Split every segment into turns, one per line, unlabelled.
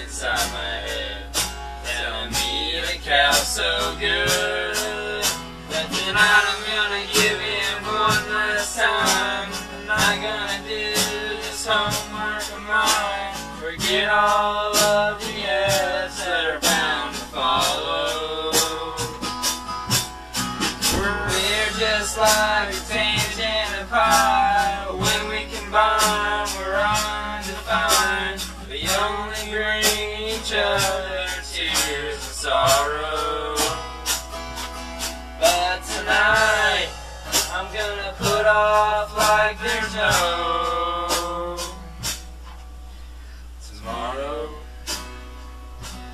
inside my head, telling me the cow's so good. But tonight I'm gonna give him one last time. I'm not gonna do this homework of mine. Forget all of the yes that are bound to follow. We're just like tears and sorrow. But tonight, I'm gonna put off like there's no tomorrow.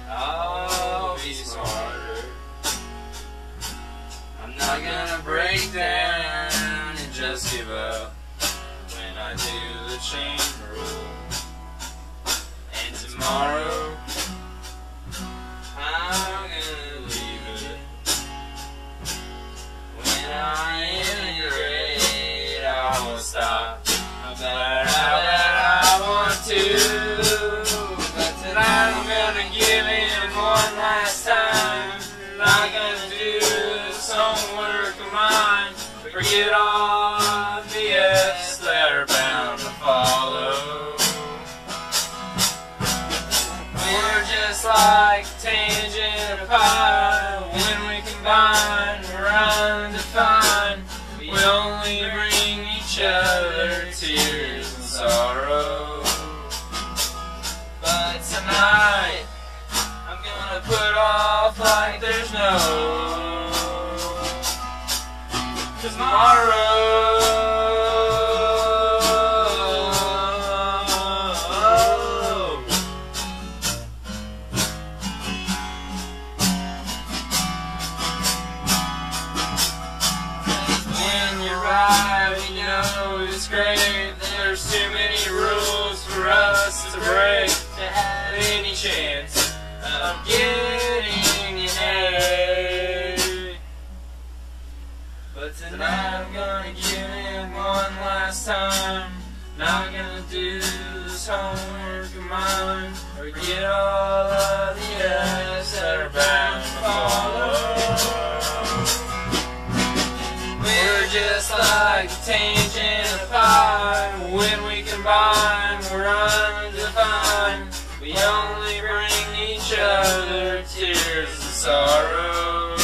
I'll be smarter. I'm not gonna break down and just give up when I do the chain rule. Stop. No matter how bad I want to. But tonight I'm gonna give him one last time. Not gonna do some work of mine. Forget all the F's that are bound to follow. We're just like tangent pi. When we combine, we're undefined. We only bring other tears and sorrow. But tonight, I'm gonna put off like there's no tomorrow. To break to have any chance of getting an A. But tonight I'm gonna give it one last time. Not gonna do this homework of mine. Forget all of the F's that are bound to follow. We're just like a tangent We only bring each other tears and sorrow.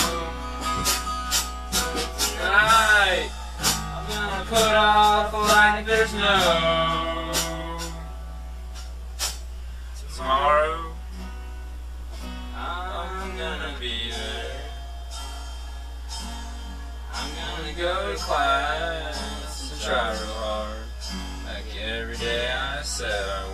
Tonight, I'm gonna put off like there's no tomorrow. I'm gonna be there. I'm gonna go to class and try real hard, like every day I said I would.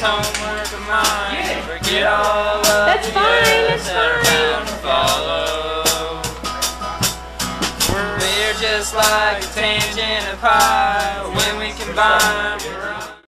homework of mine. Forget all of
That's
the
fine, that's
that are
fine.
bound to follow. We're just like a tangent of pi when we combine.